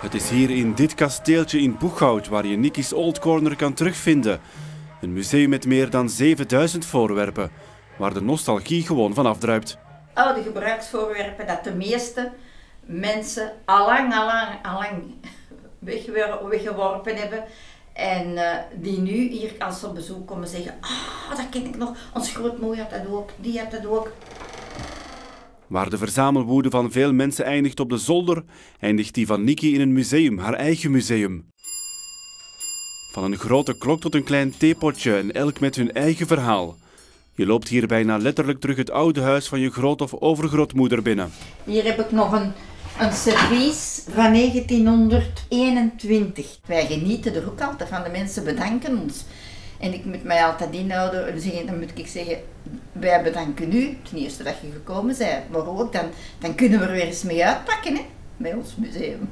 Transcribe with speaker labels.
Speaker 1: Het is hier in dit kasteeltje in Boeghout waar je Nicky's Old Corner kan terugvinden. Een museum met meer dan 7000 voorwerpen, waar de nostalgie gewoon van afdruipt.
Speaker 2: Oude gebruiksvoorwerpen dat de meeste mensen allang, allang weggewer- weggeworpen hebben. En eh, die nu hier als ze op bezoek komen zeggen, ah, dat ken ik nog, ons grootmoeder had dat ook, die had dat ook.
Speaker 1: Waar de verzamelwoede van veel mensen eindigt op de zolder, eindigt die van Nicky in een museum, haar eigen museum. Van een grote klok tot een klein theepotje en elk met hun eigen verhaal. Je loopt hier bijna letterlijk terug het oude huis van je groot- of overgrootmoeder binnen.
Speaker 2: Hier heb ik nog een, een servies van 1921. Wij genieten er ook altijd van, de mensen bedanken ons. En ik moet mij altijd inhouden, dan moet ik zeggen, wij bedanken u, ten eerste dat je gekomen bent, maar ook dan, dan kunnen we er weer eens mee uitpakken hè, bij ons museum.